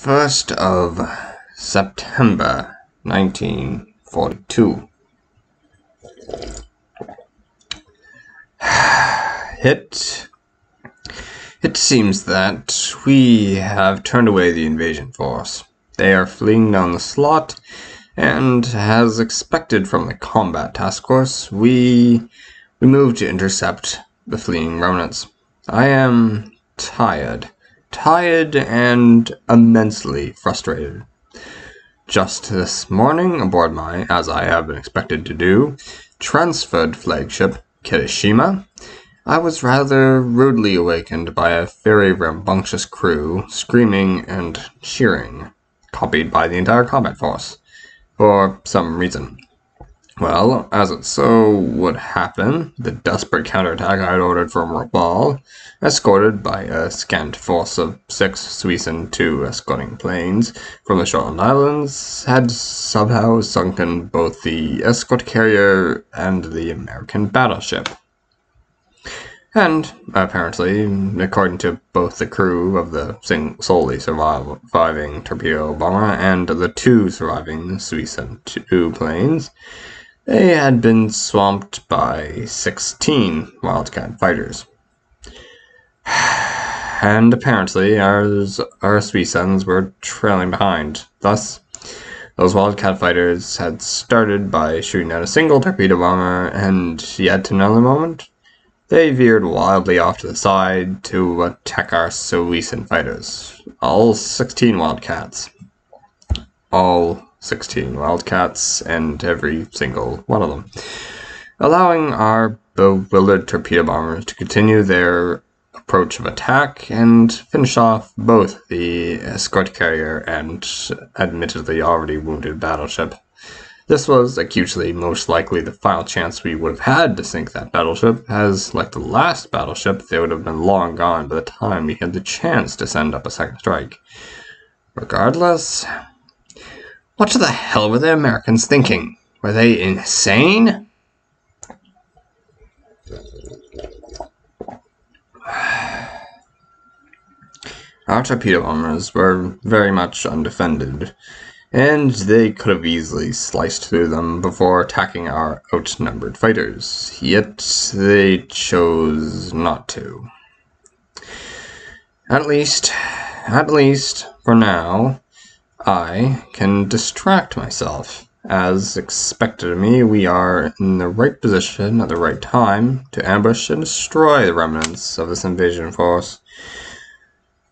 1st of September 1942. It it seems that we have turned away the invasion force. They are fleeing down the slot, and as expected from the combat task force, we we move to intercept the fleeing remnants. I am tired, tired and immensely frustrated. Just this morning, aboard my, as I have been expected to do, transferred flagship Kirishima, I was rather rudely awakened by a very rambunctious crew screaming and cheering, copied by the entire combat force, for some reason. Well, as it so would happen, the desperate counterattack I had ordered from Rabaul, escorted by a scant force of six Swiss and two escorting planes from the Shortland Islands, had somehow sunken both the escort carrier and the American battleship. And apparently, according to both the crew of the solely surviving torpedo bomber and the two surviving and two planes, they had been swamped by 16 Wildcat fighters. And apparently, ours, our Suisans were trailing behind. Thus, those Wildcat fighters had started by shooting at a single torpedo bomber, and yet another moment, they veered wildly off to the side to attack our Suisan fighters. All 16 Wildcats. All 16 Wildcats, and every single one of them, allowing our bewildered torpedo bombers to continue their approach of attack and finish off both the escort carrier and admittedly already wounded battleship. This was acutely most likely the final chance we would have had to sink that battleship, as, like the last battleship, they would have been long gone by the time we had the chance to send up a second strike. Regardless, what the hell were the Americans thinking? Were they insane? Our torpedo bombers were very much undefended, and they could have easily sliced through them before attacking our outnumbered fighters, yet they chose not to. At least, at least, for now, I can distract myself. As expected of me, we are in the right position at the right time to ambush and destroy the remnants of this invasion force.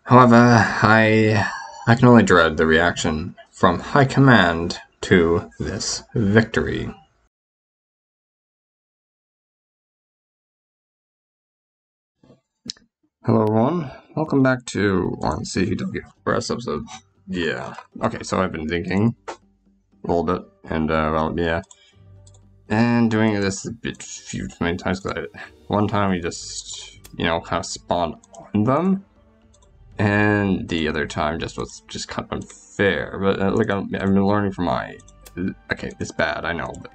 However, I, I can only dread the reaction from High Command to this victory. Hello everyone, welcome back to RNCW Press episode yeah. Okay, so I've been thinking a little bit, and uh, well, yeah, and doing this a bit few too many times because one time we just you know kind of spawned on them, and the other time just was just kind of unfair. But uh, like I'm, I've been learning from my okay, it's bad, I know, but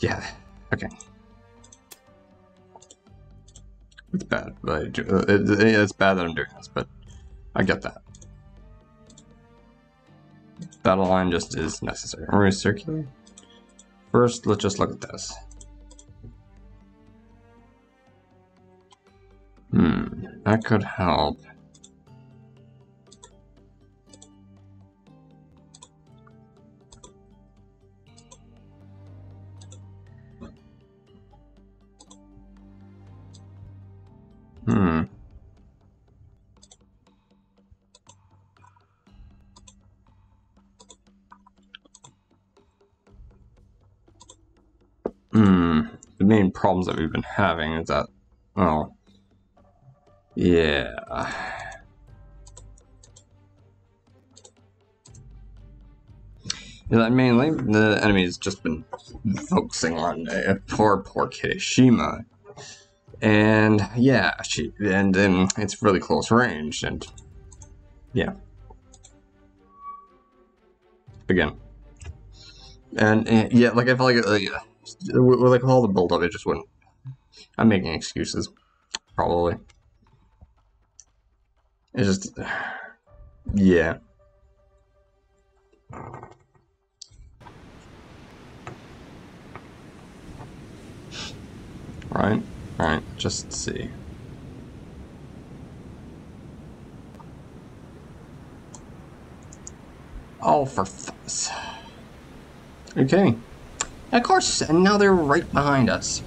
yeah, okay. It's bad, but uh, it's bad that I'm doing this, but I get that battle line just is necessary. We're circular. First, let's just look at this. Hmm, that could help. Problems that we've been having is that, oh, yeah. that mainly the enemy has just been focusing on uh, poor, poor Kirishima. And yeah, she and then it's really close range, and yeah. Again. And, and yeah, like I felt like uh, with like all the build up, it just wouldn't. I'm making excuses, probably. It's just Yeah. Right, right, just see. Oh, for fuck's... Okay. Of course, and now they're right behind us.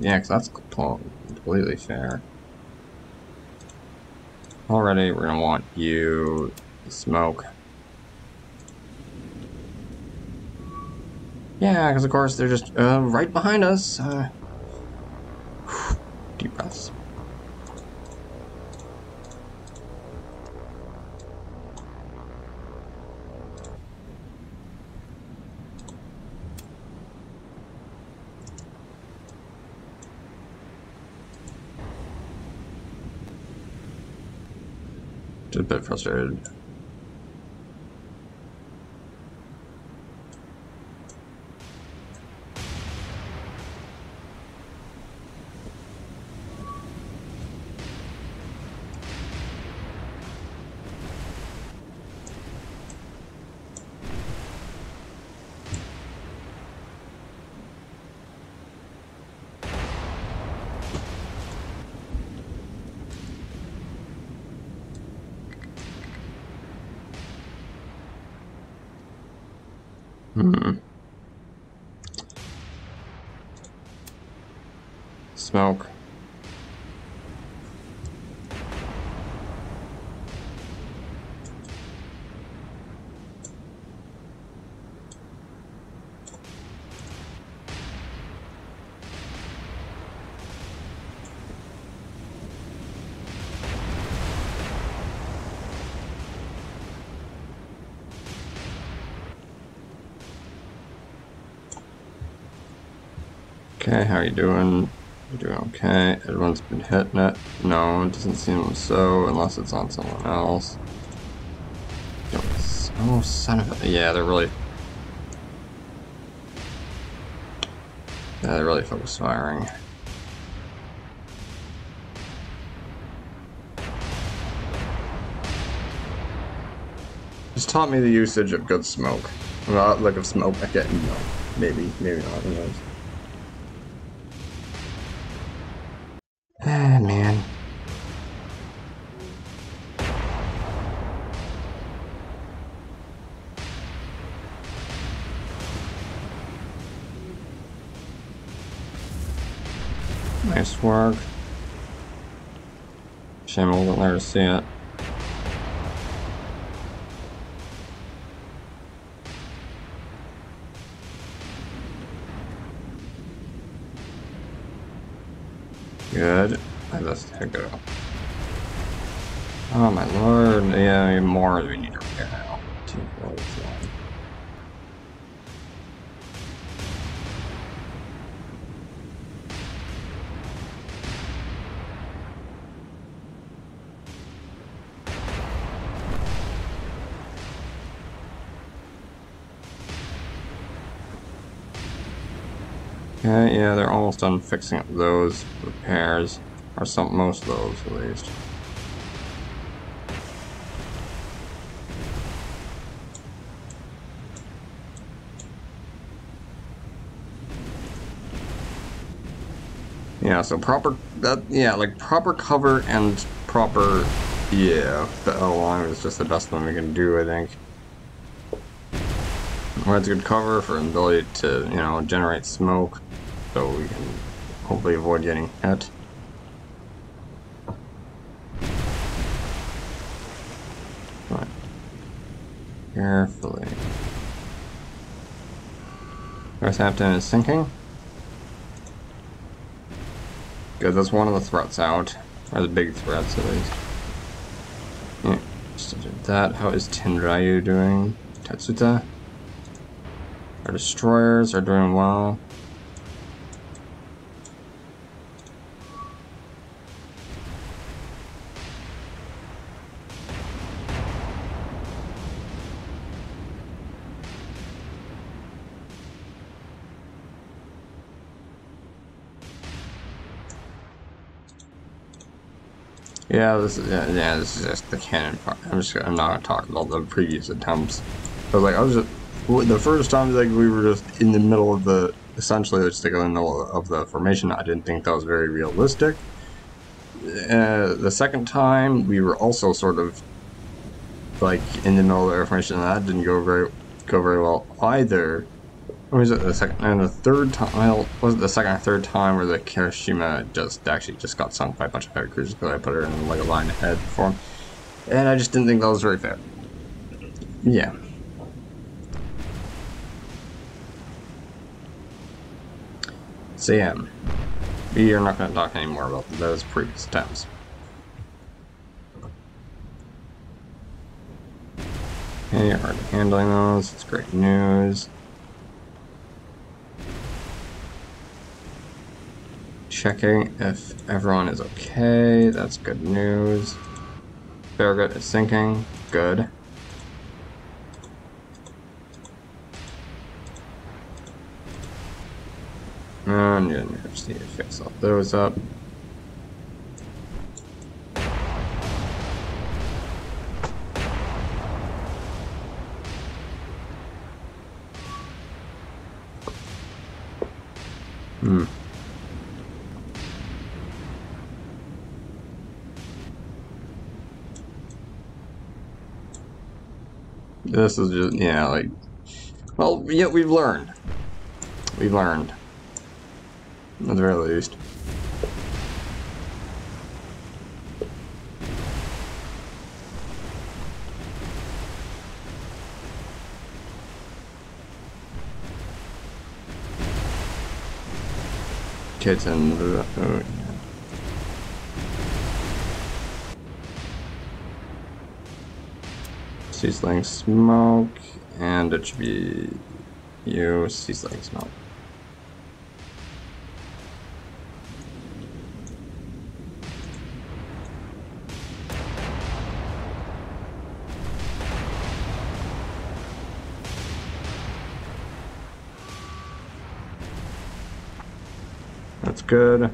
Yeah, because that's completely fair. Already, we're gonna want you to smoke. Yeah, because of course they're just uh, right behind us. Uh, deep breaths. Frustrated. Hmm. Smoke. Okay, how are you doing? You doing okay? Everyone's been hitting it? No, it doesn't seem so, unless it's on someone else. Oh, son of a... Yeah, they're really... Yeah, they're really focus firing. Just taught me the usage of good smoke. Well, look of smoke. Okay, no. Maybe, maybe not. Who knows? Ah, man. Nice work. Shame I wasn't there to see it. Good. I just to go. Oh my lord, yeah, more we need to repair now. Two floors long. Okay, they're almost done fixing up those repairs. Or some, most of those, at least. Yeah, so proper, that, yeah, like proper cover and proper, yeah, the L1 is just the best one we can do, I think. Well, it's good cover for an ability to, you know, generate smoke so we can hopefully avoid getting hit. Right. Carefully. Northampton is sinking. Good, that's one of the threats out. Or the big threats, at least. Yeah, just did that. How is Tenryu doing? Tatsuta? Our destroyers are doing well. Yeah, this is yeah, yeah, this is just the canon part. I'm just I'm not gonna talk about the previous attempts. I was like I was just the first time like we were just in the middle of the essentially just like in the middle of the formation. I didn't think that was very realistic. Uh, the second time we were also sort of like in the middle of the formation. And that didn't go very go very well either. Or was it the second and the third time? Was it the second or third time where the Kirishima just actually just got sunk by a bunch of heavy cruisers because I put her in like a line ahead for him, and I just didn't think that was very fair. Yeah. Yeah, we are not going to talk anymore about those previous attempts. Okay, already handling those. It's great news. Checking if everyone is okay. That's good news. Farragut is sinking. Good. And you need to fix all those up. Hmm. This is just, yeah, like, well, yeah, we've learned. We've learned. At the very least. Kids and uh, yeah. Sea smoke, and it should be you, She's sea smoke. That's good.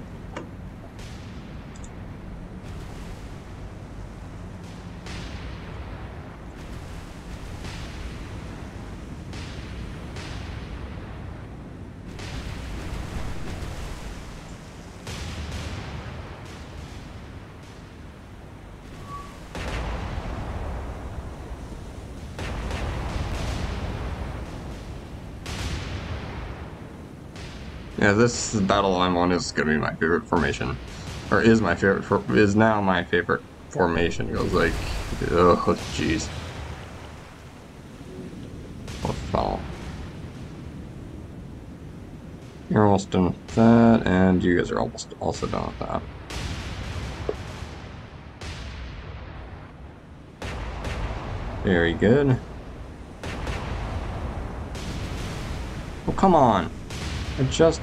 Yeah, this battle I'm on is gonna be my favorite formation, or is my favorite for, is now my favorite formation. It goes like, oh jeez, what? You're almost done with that, and you guys are almost also done with that. Very good. Oh, come on. I just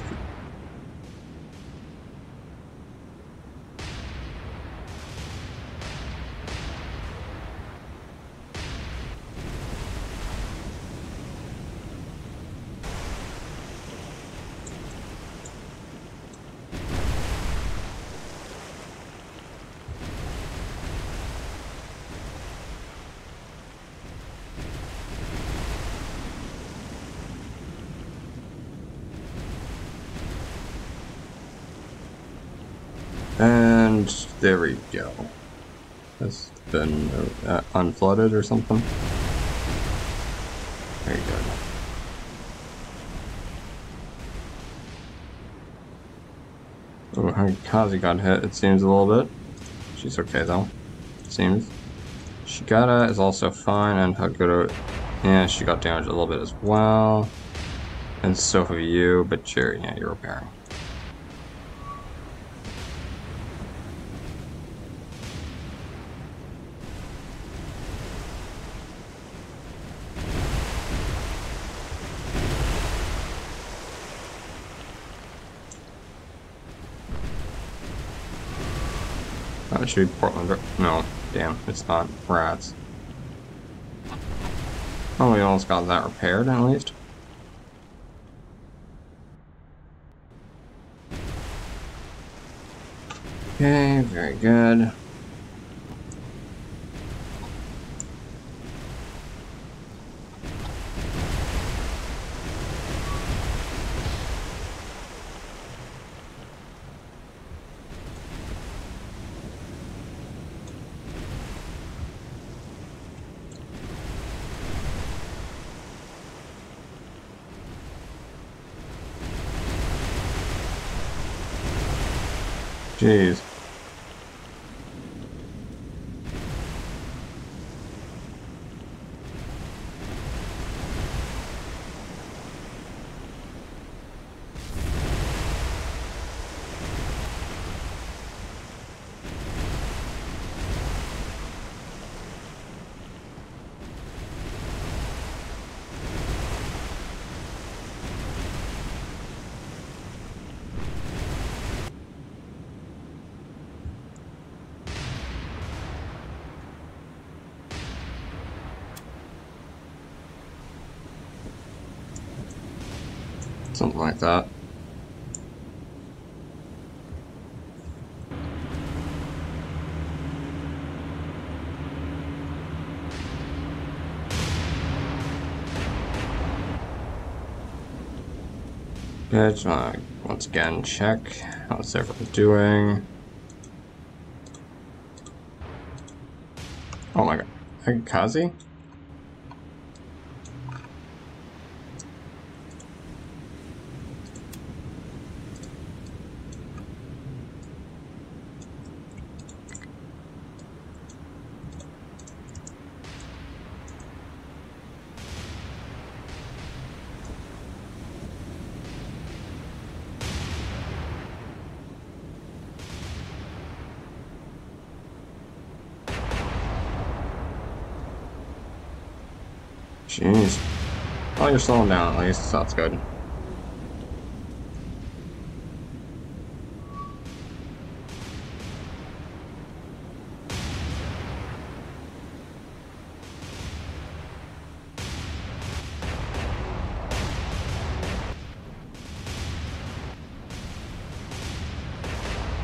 And there we go. Has been uh, unflooded or something. Very good. Oh, Kazi got hit, it seems a little bit. She's okay though, seems. Shigata is also fine, and Haguro, yeah, she got damaged a little bit as well. And so have you, but you're, yeah, you're repairing. That should be Portland. No, damn, it's not. Rats. Oh, we almost got that repaired at least. Okay, very good. Jeez. Something like that. Good. Uh, once again, check. How's everyone doing? Oh my god. Kazi? Jeez. You're slowing down at least. That's good.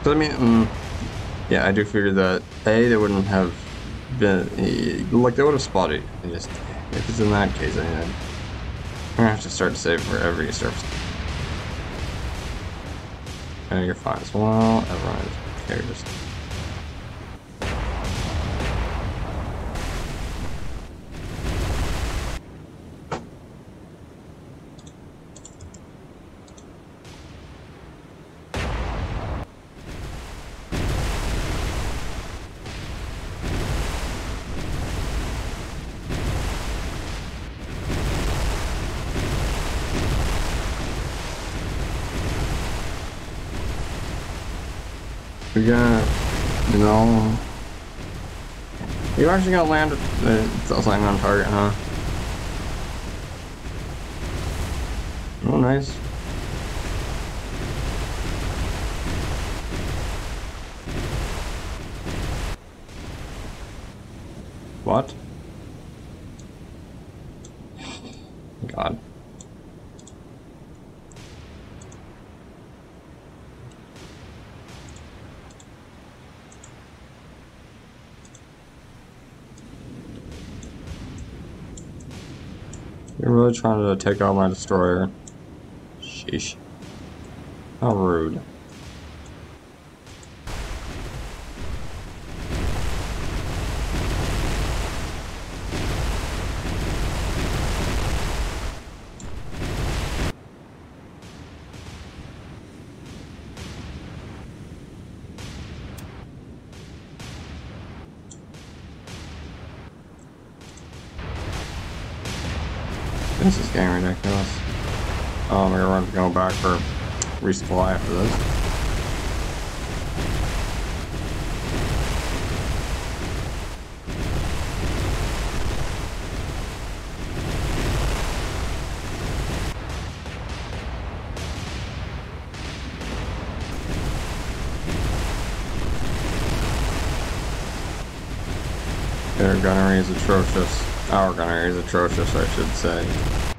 So, I mean, um, yeah, I do figure that A, they wouldn't have been, like, they would have spotted and just if it's in that case, I mean, gonna have to start to save for every surface. And oh, you're fine as well. Everyone cares. We got, you know, you actually got landed. It's also on target, huh? Oh, nice. What? God. You're really trying to take out my destroyer. Sheesh. How rude. This is getting ridiculous. Oh, we're gonna go back for after. Their gunnery is atrocious. Our gunnery is atrocious, I should say.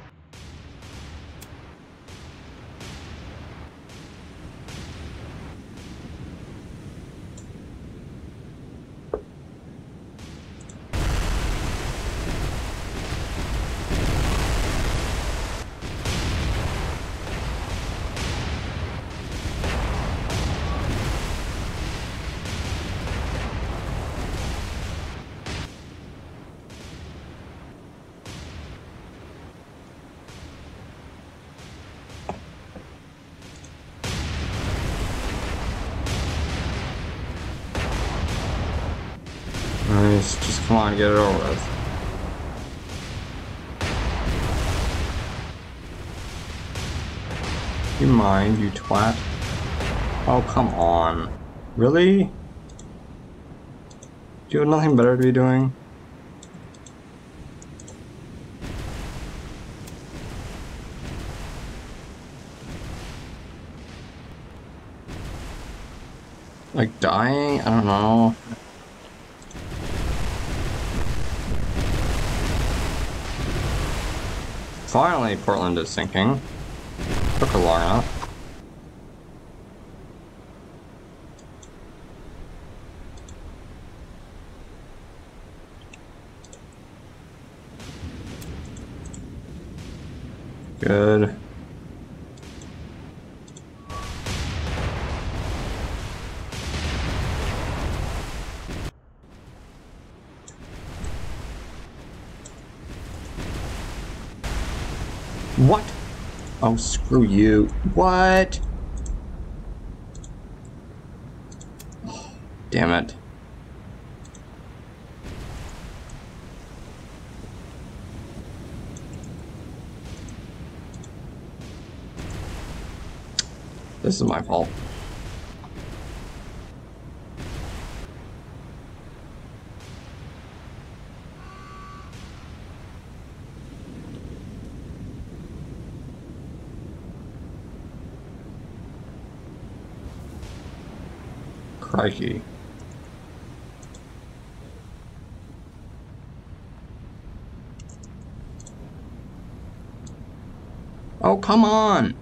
Come on, get it over with. You mind, you twat? Oh, come on. Really? Do you have nothing better to be doing? Like dying? I don't know. Finally, Portland is sinking. Took a long enough. Good. What? Oh, screw you. What? Damn it. This is my fault. Crikey. Oh, come on!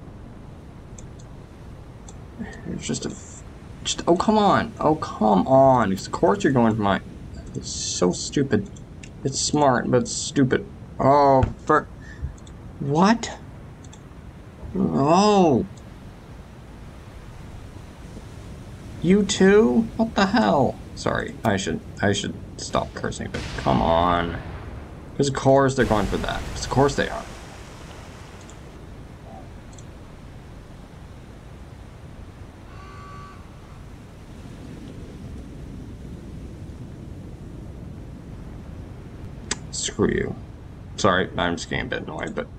It's just a... Just, oh, come on! Oh, come on! Of course you're going for my... It's so stupid. It's smart, but stupid. Oh, for... What? Oh! You too? What the hell? Sorry, I should I should stop cursing, but come on. Because of course they're going for that. Of course they are. Screw you. Sorry, I'm just getting a bit annoyed, but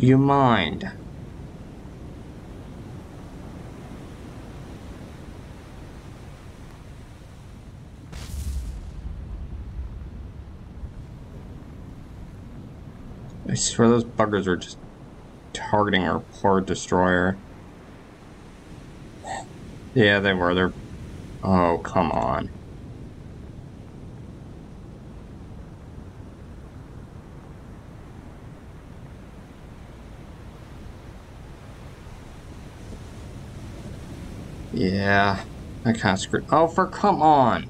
Do you mind? I swear those buggers are just targeting our poor destroyer. Yeah, they were. They're... Oh, come on. Yeah, I kind of screwed. Oh, for come on.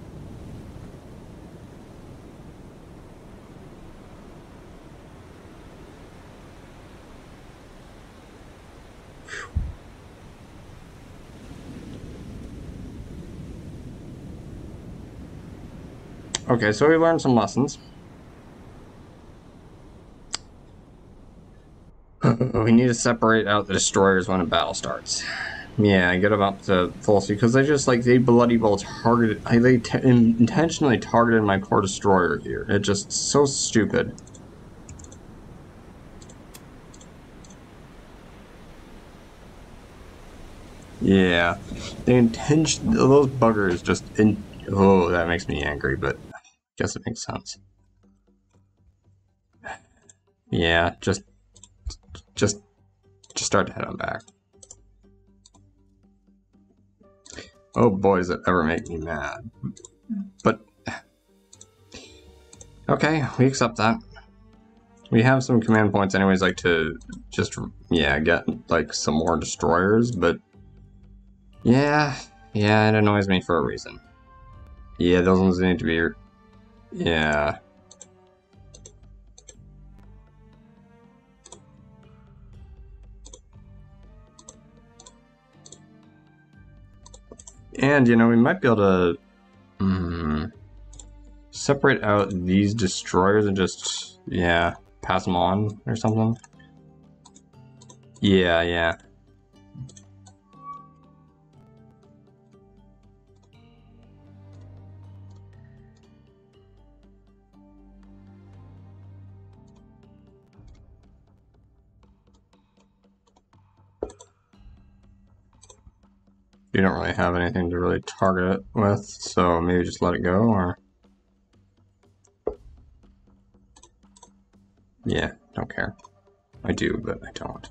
Okay, so we learned some lessons. we need to separate out the destroyers when a battle starts. Yeah, I get to full speed because they just like they bloody well targeted. I, they intentionally targeted my poor destroyer here. It's just so stupid. Yeah, the intention those buggers just in. Oh, that makes me angry, but I guess it makes sense. Yeah, just, just, just start to head on back. Oh boy, does it ever make me mad. But, okay, we accept that. We have some command points anyways, like to just, yeah, get like some more destroyers, but yeah, yeah, it annoys me for a reason. Yeah, those ones need to be, yeah. And, you know, we might be able to hmm, separate out these destroyers and just, yeah, pass them on or something. Yeah, yeah. You don't really have anything to really target it with, so maybe just let it go, or... Yeah, don't care. I do, but I don't.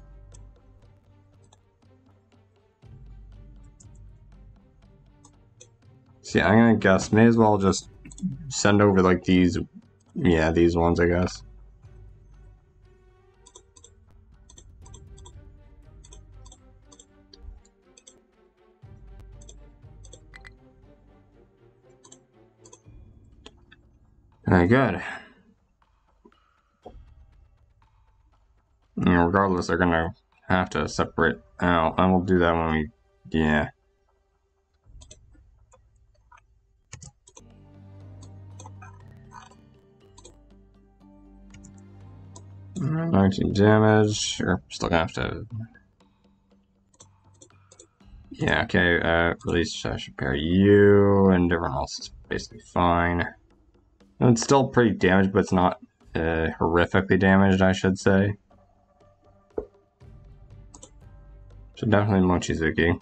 See, I'm gonna guess, may as well just send over like these, yeah, these ones, I guess. Very good. regardless, they're gonna have to separate out, and we'll do that when we, yeah. Nineteen damage. Sure, still gonna have to. Yeah, okay. Uh, release. I should pair you, and everyone else is basically fine. It's still pretty damaged, but it's not uh, horrifically damaged, I should say. So definitely Mochizuki.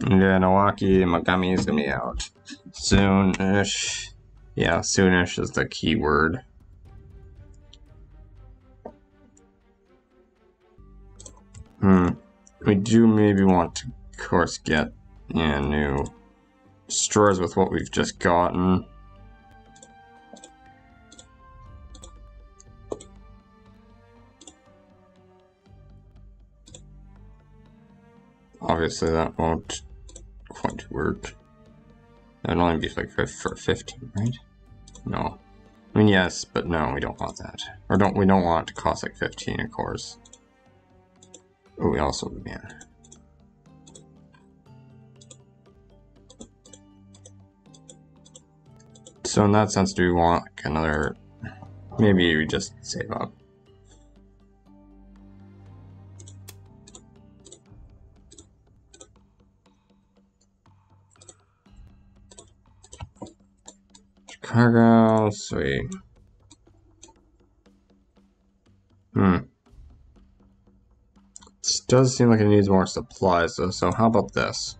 Yeah, Nowaki and Mogami is gonna be out soonish. Yeah, soonish is the key word. Hmm. We do maybe want to of course, get yeah, new stores with what we've just gotten. Obviously that won't quite work. That'd only be like for 15, right? No. I mean, yes, but no, we don't want that. Or don't we don't want it to cost like 15, of course. Oh, we also, man. So in that sense, do we want like another... Maybe we just save up. Chicago, sweet. Hmm. This does seem like it needs more supplies though, so how about this?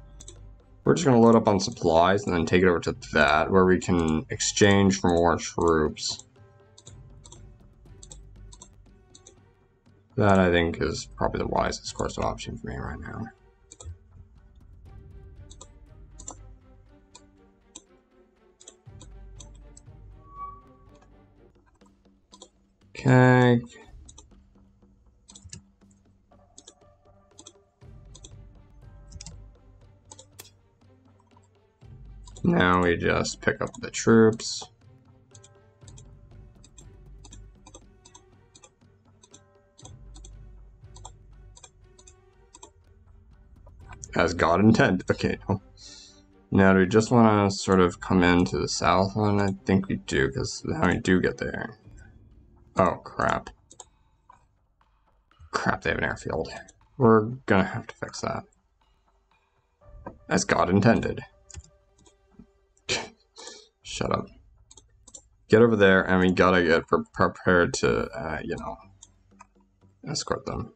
We're just going to load up on supplies and then take it over to that, where we can exchange for more troops. That, I think, is probably the wisest course of option for me right now. Okay. Now we just pick up the troops. As God intended. Okay. Now do we just want to sort of come into the south one? I think we do, because now we do get there. Oh, crap. Crap, they have an airfield. We're gonna have to fix that. As God intended. Shut up. Get over there, and we gotta get pre prepared to, uh, you know, escort them.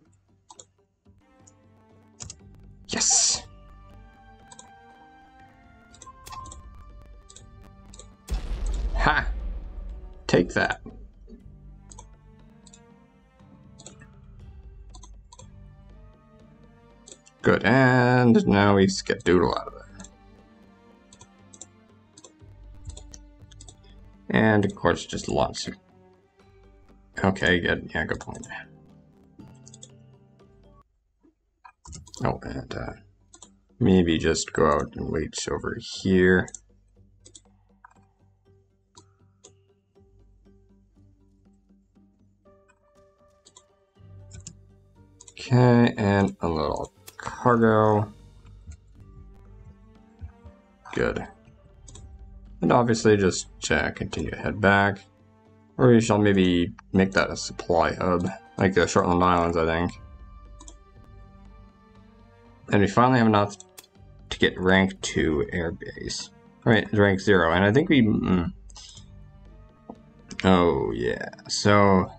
Yes! Ha! Take that. Good, and now we get Doodle out of there. And of course, just launch. Okay, good. Yeah, good point. Oh, and uh, maybe just go out and wait over here. Okay, and a little cargo. Good. And obviously just uh, continue to head back. Or we shall maybe make that a supply hub, like the Shortland Islands, I think. And we finally have enough to get rank 2 airbase. Right, rank 0, and I think we... Mm, oh, yeah, so...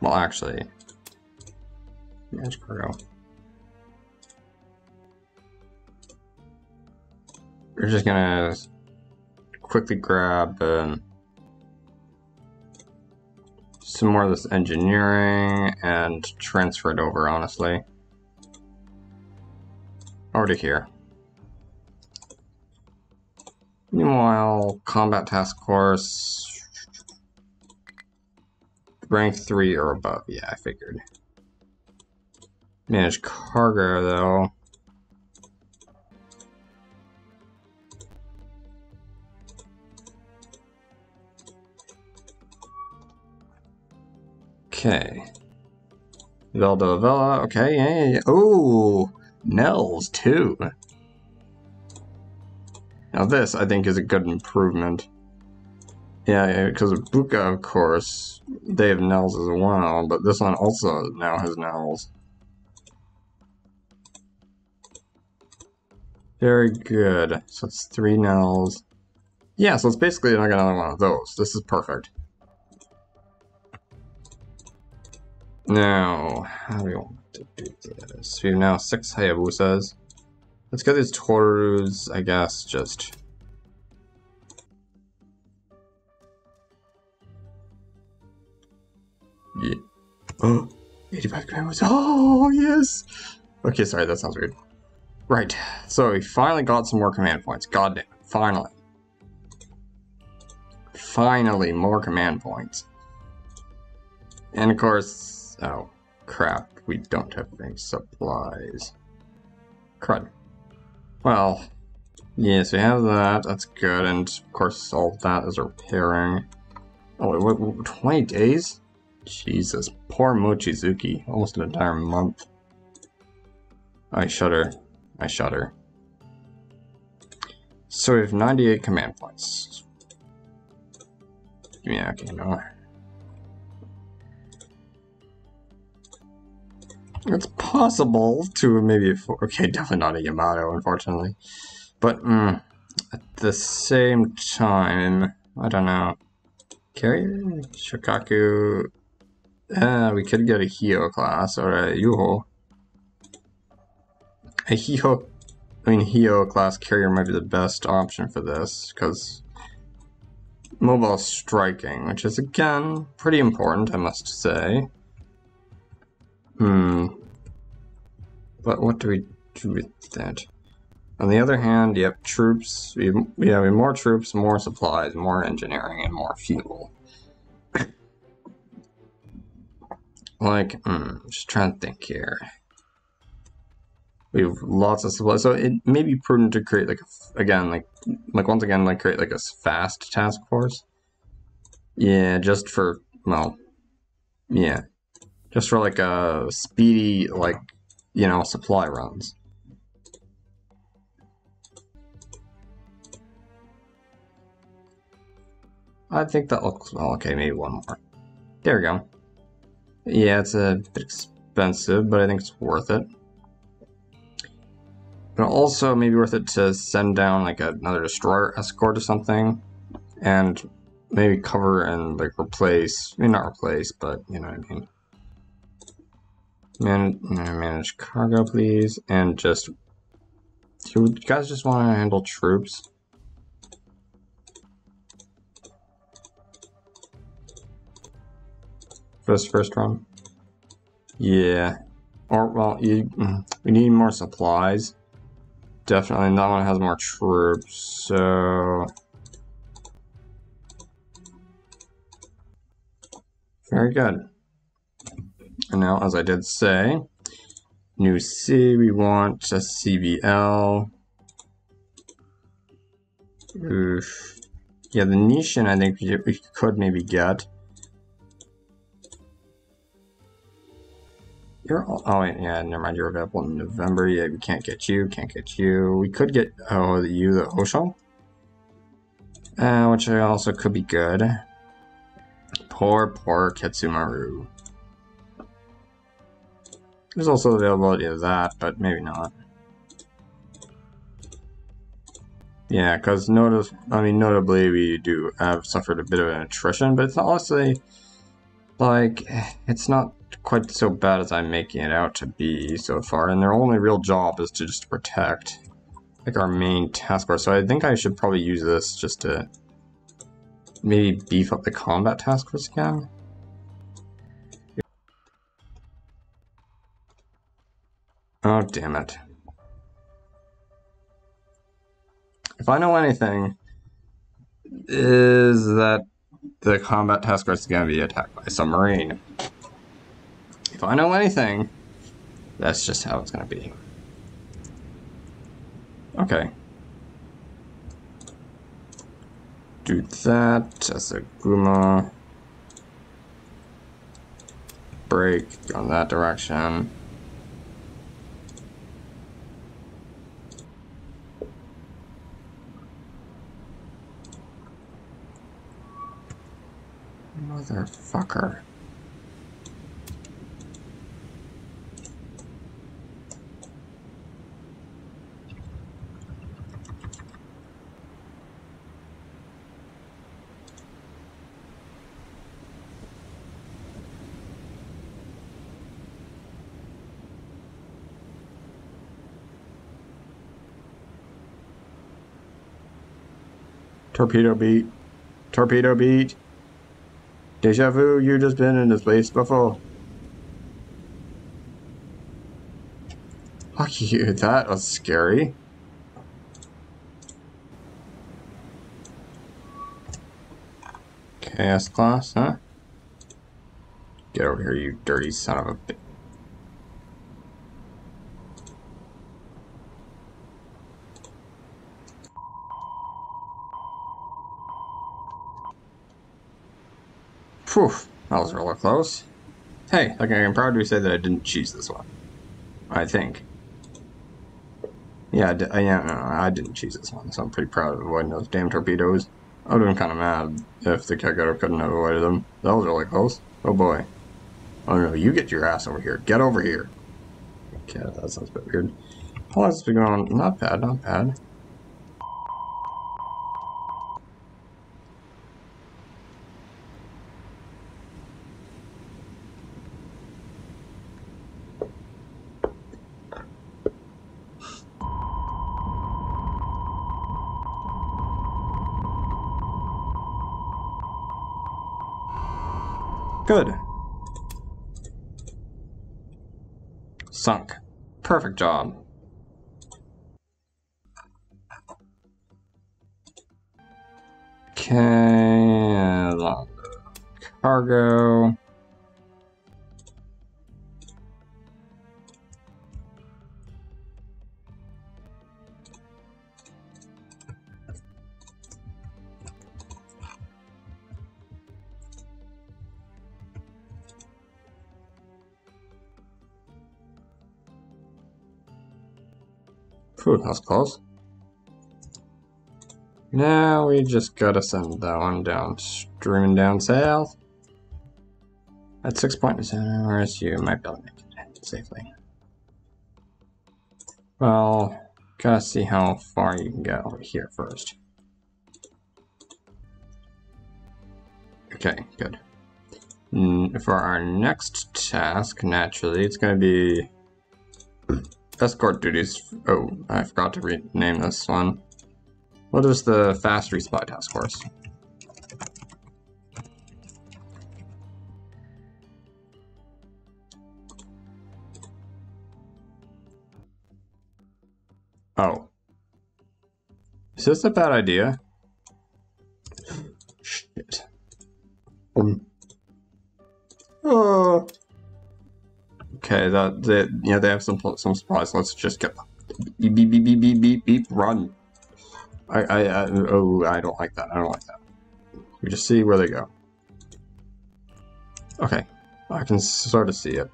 Well, actually... Manage cargo. We're just gonna quickly grab um, some more of this engineering and transfer it over, honestly. Over to here. Meanwhile, combat task force rank 3 or above. Yeah, I figured. Manage cargo, though. Okay. Vella Lavella, okay, yeah, yeah, yeah. Oh, Nells too. Now this, I think, is a good improvement. Yeah, because of Buka, of course, they have Nells as well, but this one also now has Nells. Very good. So it's three Nells. Yeah, so it's basically like another one of those. This is perfect. Now, how do we want to do this? We have now six Hayabusas. Let's get these Torus, I guess, just... Yeah. Oh, 85 grams. Oh, yes! Okay, sorry, that sounds weird. Right, so we finally got some more command points. God damn, finally. Finally, more command points. And of course, Oh, crap. We don't have any supplies. Crud. Well, yes, we have that. That's good. And, of course, all that is repairing. Oh, wait, what, 20 days? Jesus. Poor Mochizuki. Almost an entire month. I shudder. I shudder. So we have 98 command points. Yeah, okay, no. It's possible to maybe okay, definitely not a Yamato, unfortunately. But mm, at the same time, I don't know. Carrier Shokaku. Uh, we could get a Hiyo class or a Yuho. A Hiyo, I mean Hiyo class carrier might be the best option for this because mobile striking, which is again pretty important, I must say. Hmm. But what do we do with that? On the other hand, yep, troops. We, yeah, we have more troops, more supplies, more engineering, and more fuel. like, hmm, just trying to think here. We have lots of supplies, so it may be prudent to create like again, like like once again, like create like a fast task force. Yeah, just for well, yeah, just for like a speedy, like, you know, supply runs. I think that looks, well, okay, maybe one more. There we go. Yeah, it's a bit expensive, but I think it's worth it. But also maybe worth it to send down like another destroyer escort or something, and maybe cover and like replace, I mean not replace, but you know what I mean. Manage cargo, please. And just... You guys just want to handle troops? For this first run, Yeah. Or, well, you, mm, we need more supplies. Definitely, and that one has more troops, so... Very good. And now, as I did say, new C, we want a CVL. Oof. Yeah, the Nishan I think we could maybe get. You're all, oh yeah, never mind. You're available in November. Yeah, we can't get you. Can't get you. We could get oh the you the Oshel, uh, which also could be good. Poor poor Ketsumaru. There's also the availability of that, but maybe not. Yeah, because notice, I mean, notably, we do have suffered a bit of an attrition, but it's honestly like it's not quite so bad as I'm making it out to be so far. And their only real job is to just protect, like our main task force. So I think I should probably use this just to maybe beef up the combat task force again. Oh damn it. If I know anything, is that the combat task force is going to be attacked by a submarine. If I know anything, that's just how it's going to be. Okay. Do that as a Guma. Break on that direction. Motherfucker. Torpedo beat. Torpedo beat. Deja vu, you just been in this place before. Fuck you, that was scary. Chaos class, huh? Get over here, you dirty son of a bitch. Phew, that was really close. Hey, like I can proudly say that I didn't cheese this one. I think. Yeah, I, yeah, no, I didn't cheese this one, so I'm pretty proud of avoiding those damn torpedoes. I would have been kind of mad if the Kegger couldn't have avoided them. That was really close. Oh boy. Oh no, you get your ass over here. Get over here. Okay, that sounds a bit weird. How long has this been going on? Not bad, not bad. Sunk. Perfect job. Okay, cargo. Phew, that was close. Now we just gotta send that one down, streaming down south. At 6.7 RSU, might be able to make it safely. Well, gotta see how far you can get over here first. Okay, good. Mm, for our next task, naturally, it's gonna be escort duties. Oh, I forgot to rename this one. What is the fast resupply task force? Oh. Is this a bad idea? Shit. Um. Oh. Okay, that they, yeah, they have some some supplies. Let's just get beep beep beep beep beep beep beep run. I I, I oh I don't like that. I don't like that. We just see where they go. Okay, I can sort of see it.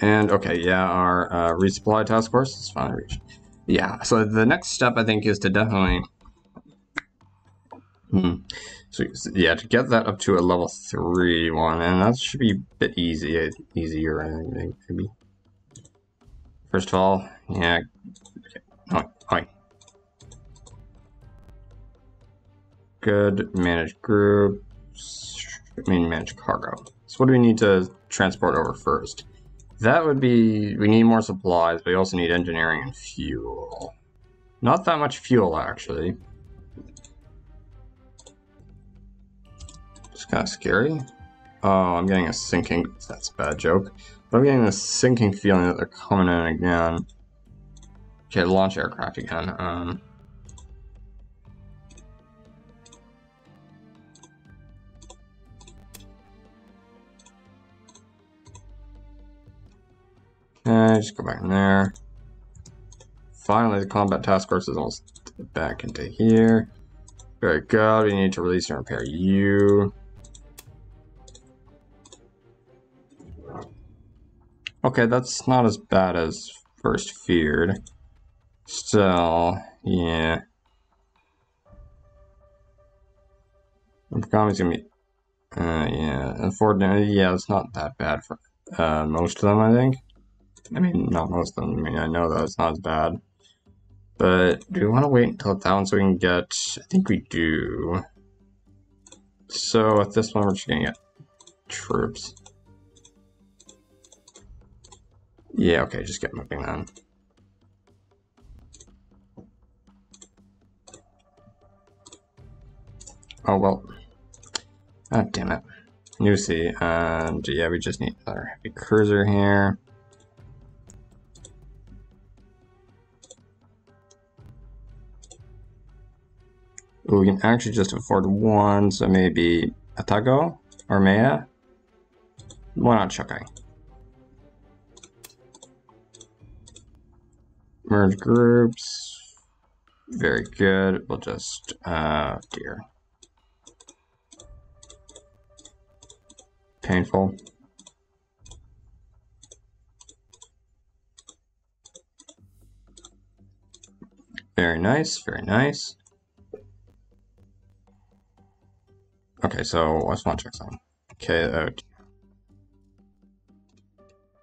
And okay, yeah, our uh, resupply task force is finally reached. Yeah, so the next step I think is to definitely. Hmm. So yeah, to get that up to a level three one, and that should be a bit easy, uh, easier, I think maybe. First of all, yeah. Okay. Oh, hi. Good. Manage groups. I mean, manage cargo. So what do we need to transport over first? That would be, we need more supplies, but we also need engineering and fuel. Not that much fuel, actually. Kind of scary. Oh, I'm getting a sinking, that's a bad joke. But I'm getting a sinking feeling that they're coming in again. Okay, launch aircraft again. Um, Okay, just go back in there. Finally, the combat task force is almost back into here. Very good. We need to release and repair you. Okay, that's not as bad as first feared. Still, yeah. Comedy's gonna be, uh, yeah. Unfortunately, yeah, it's not that bad for uh, most of them, I think. I mean, not most of them. I mean, I know that it's not as bad. But do we want to wait until it's down so we can get... I think we do. So at this one, we're just going to get troops. Yeah, okay, just get moving then. Oh, well. Ah, oh, damn it. Nusi, and yeah, we just need another heavy cruiser here. we can actually just afford one, so maybe Atago or Maya. Why not Chokai? Merge groups. Very good. We'll just, uh, dear. Painful. Very nice, very nice. Okay, so what's one checksum? Okay, uh,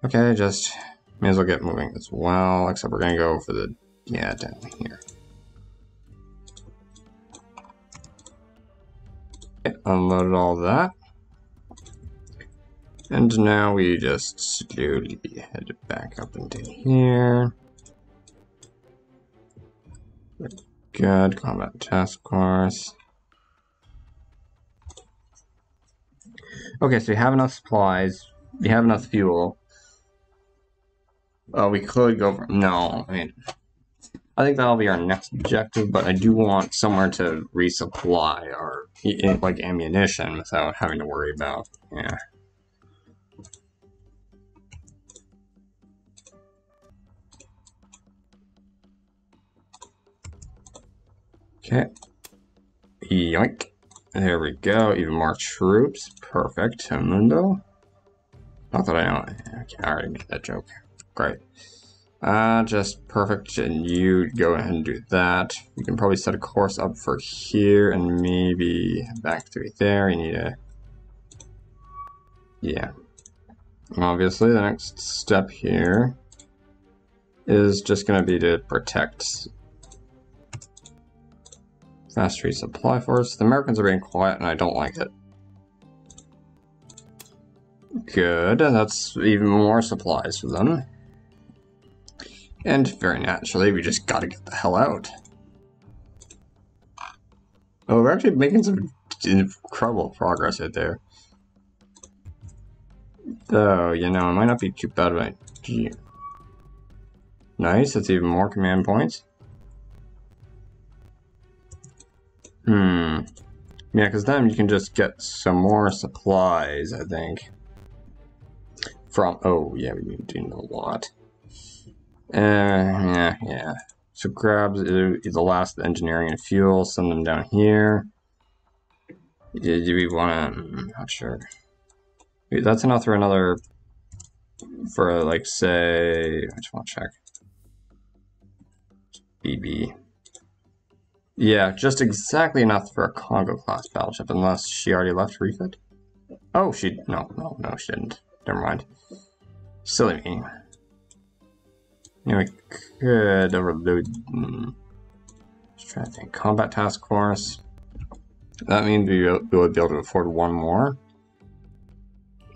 okay, just may as well get moving as well, except we're gonna go for the, yeah, down here. Okay, unloaded all that. And now we just slowly head back up into here. Good, combat task force. Okay, so we have enough supplies. We have enough fuel. Uh, we could go for... No, I mean... I think that'll be our next objective, but I do want somewhere to resupply our, like, ammunition without having to worry about, yeah. Okay. Yoink. There we go. Even more troops. Perfect. Mundo. Not that I know. Okay, I already made that joke. Great. Uh, just perfect. And you go ahead and do that. We can probably set a course up for here and maybe back through there. You need a... Yeah. Obviously, the next step here is just going to be to protect Fast resupply force. The Americans are being quiet and I don't like it. Good, that's even more supplies for them. And very naturally, we just gotta get the hell out. Oh, we're actually making some incredible progress right there. Though, you know, it might not be too bad of Nice, that's even more command points. Hmm. Yeah, because then you can just get some more supplies, I think. From, oh, yeah, we need a lot. Uh, yeah, yeah. So grab the, the last engineering and fuel, send them down here. Do, do we want to, not sure. That's enough for another, for like, say, I just want to check. BB. Yeah, just exactly enough for a Kongo class battleship, unless she already left refit. Oh, she no, no, no, she didn't. Never mind. Silly me. Yeah, we could overload. Hmm. Just trying to think. Combat task force. That means we would be able to afford one more.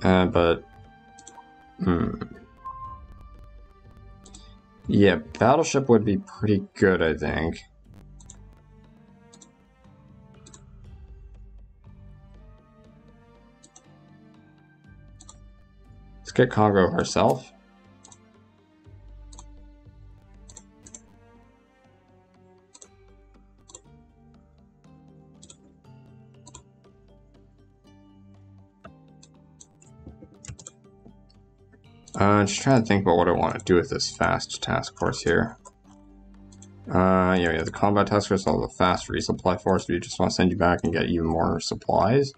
Uh, but. Hmm. Yeah, battleship would be pretty good, I think. Let's get Kongo herself. Uh, just trying to think about what I want to do with this fast task force here. Uh, yeah, yeah, the combat task force, all the fast resupply force. You just want to send you back and get even more supplies?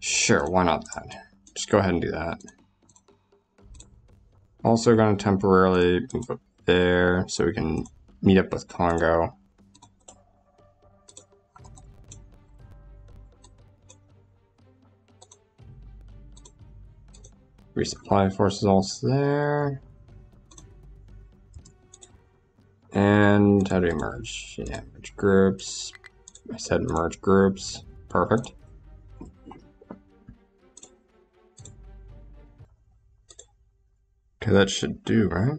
Sure, why not that? Just go ahead and do that. Also going to temporarily move up there so we can meet up with Kongo. Resupply forces also there. And how do we merge? Yeah, merge groups. I said merge groups. Perfect. Okay, that should do, right?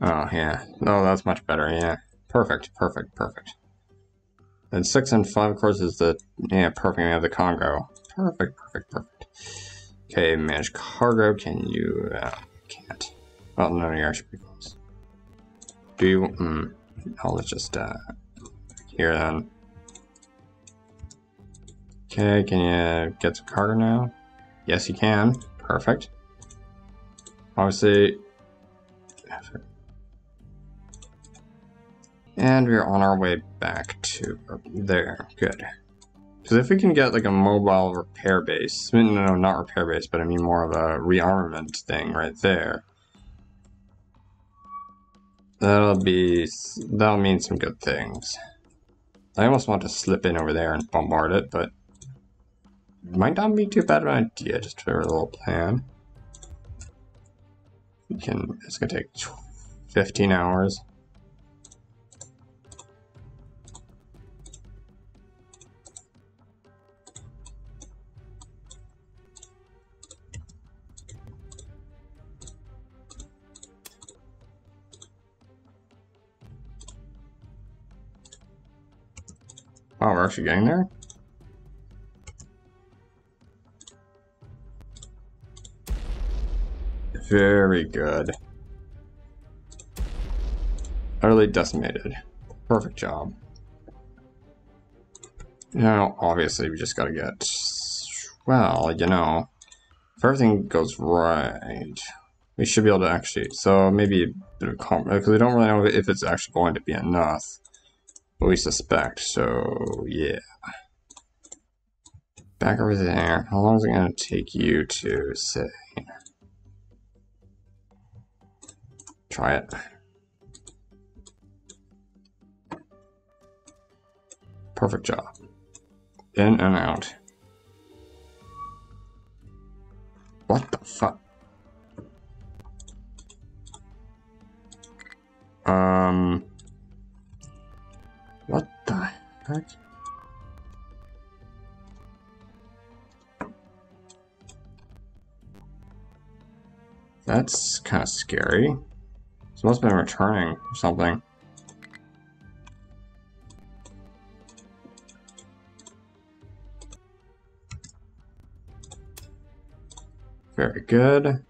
Oh, yeah. Oh, that's much better, yeah. Perfect, perfect, perfect. And 6 and 5, of course, is the... Yeah, perfect, we have the Kongo. Perfect, perfect, perfect. Okay, manage cargo, can you... Uh, can't. Well, no, you're actually close. Do you... Oh, let's just, uh... Here, then. Okay, can you get some cargo now? Yes, you can. Perfect. Obviously... And we're on our way back to there. Good. Because if we can get like a mobile repair base, no, no, not repair base, but I mean more of a rearmament thing right there. That'll be, that'll mean some good things. I almost want to slip in over there and bombard it, but might not be too bad of an idea just for a little plan. We can, it's gonna take 15 hours. Oh, we're actually getting there? Very good. Utterly decimated. Perfect job. Now, obviously, we just gotta get... Well, you know, if everything goes right, we should be able to actually... So, maybe a bit of. Because we don't really know if it's actually going to be enough. We suspect, so, yeah. Back over there. How long is it going to take you to, say... Try it. Perfect job. In and out. What the fuck? Um... What the heck? That's kind of scary. It must have been returning or something. Very good.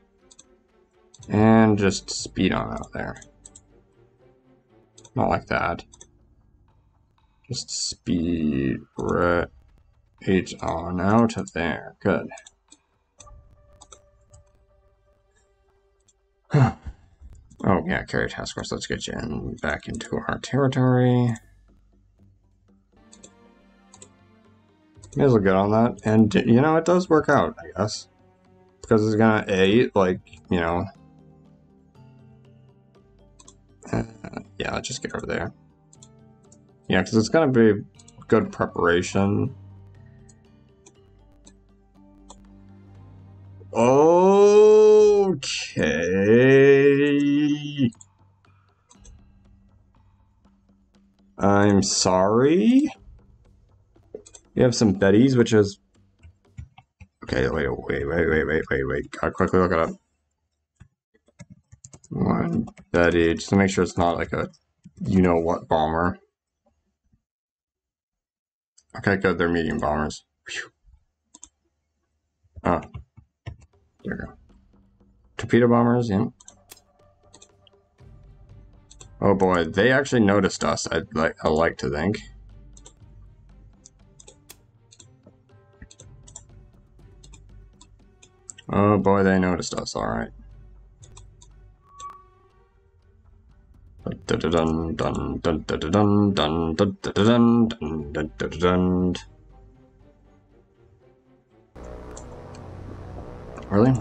And just speed on out there. Not like that. Just speed right on out of there. Good. oh yeah, carry task force. Let's get you in back into our territory. May as well get on that. And, you know, it does work out, I guess. Because it's gonna, A, like, you know... Uh, yeah, just get over there. Yeah, because it's gonna be good preparation. Okay... I'm sorry? We have some Betties, which is... Okay, wait, wait, wait, wait, wait, wait, wait. Gotta quickly look it up. One Betty, just to make sure it's not like a you-know-what bomber. Okay, good, they're medium bombers. Whew. Oh. Ah. There we go. Torpedo bombers, yeah. Oh boy, they actually noticed us, I'd like, I like to think. Oh boy, they noticed us, alright. Really?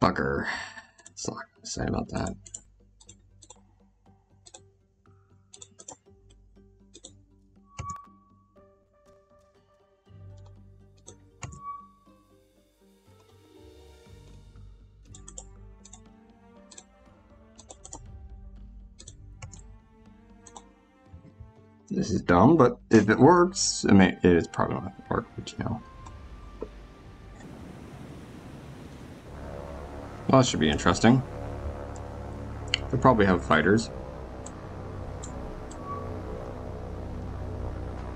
Bugger. That's all I to say about that. This is dumb, but if it works, I mean, it is probably not going to work, but you know. Well, that should be interesting. They probably have fighters.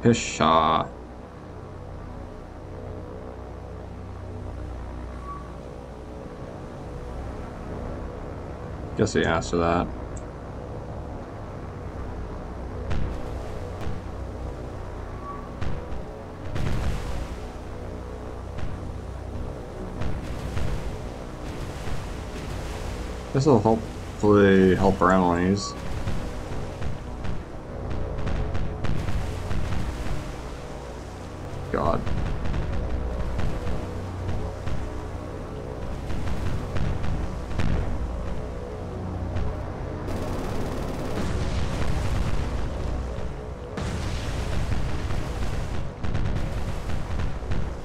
Pishaw. Guess he asked for that. This will hopefully help our enemies. God.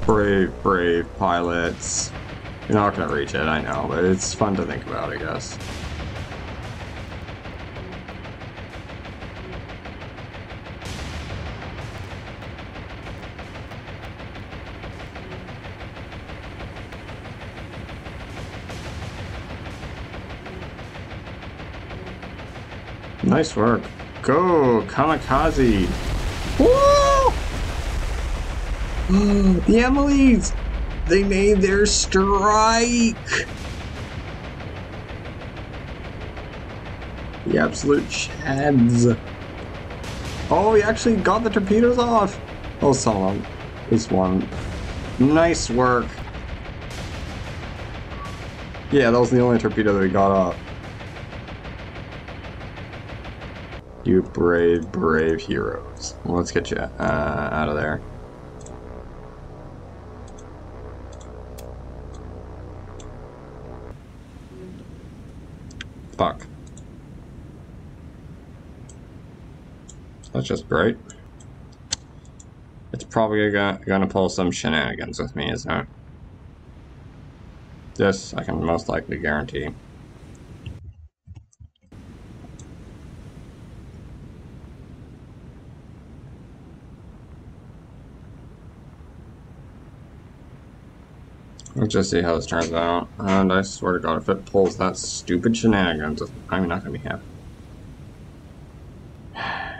Brave, brave pilots. You're not gonna reach it, I know, but it's fun to think about, I guess. Nice work. Go, Kamikaze! Woo! the Emily's! They made their strike! The absolute chads. Oh, he actually got the torpedoes off! Oh, some This one. Nice work. Yeah, that was the only torpedo that we got off. You brave, brave heroes. Let's get you uh, out of there. Fuck. That's just great. It's probably gonna, gonna pull some shenanigans with me, isn't it? This I can most likely guarantee. Let's just see how this turns out. And I swear to god, if it pulls that stupid shenanigans, I'm not gonna be happy.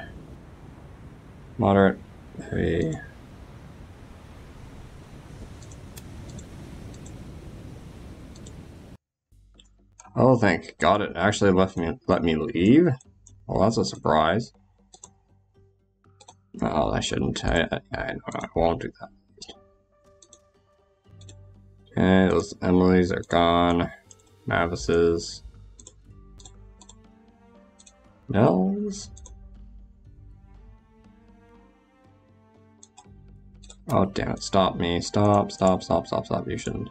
Moderate, heavy. Oh, thank God it actually left me let me leave. Well, that's a surprise. Oh, I shouldn't. I, I, I, I won't do that. Okay, those Emily's are gone. Mavis's. Nells? Oh, damn it. Stop me. Stop, stop, stop, stop, stop. You shouldn't.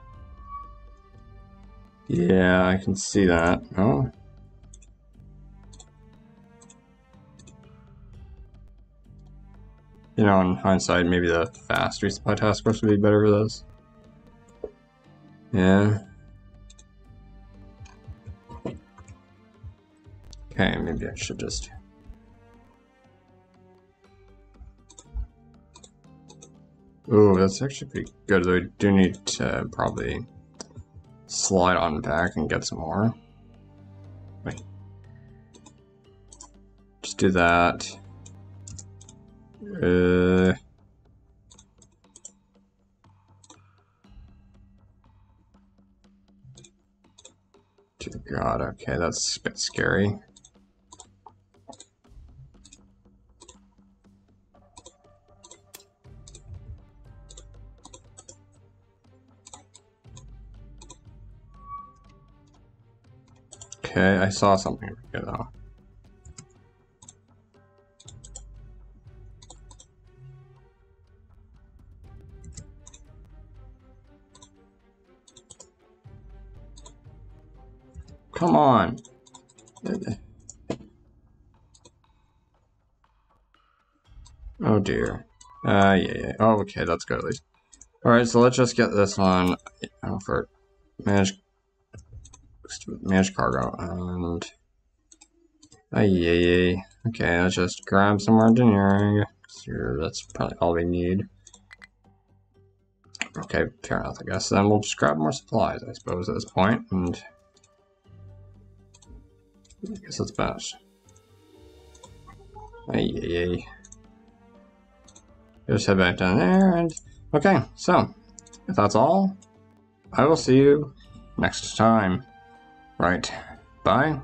Yeah, I can see that. Oh. You know, in hindsight, maybe the fast resupply task force would be better for this. Yeah. Okay, maybe I should just... Ooh, that's actually pretty good, though I do need to probably slide on back and get some more. Wait. Just do that. Uh... God, okay, that's a bit scary. Okay, I saw something here though. Come on. Oh dear. Uh, yeah, yeah. Oh, okay, that's good at least. Alright, so let's just get this on uh, for manage manage cargo and uh, yeah, yeah. Okay, let's just grab some more engineering. That's probably all we need. Okay, fair enough, I guess. Then we'll just grab more supplies, I suppose, at this point, and Guess that's best. Ay, ay, ay. Just head back down there and... Okay, so, if that's all, I will see you next time. Right, bye.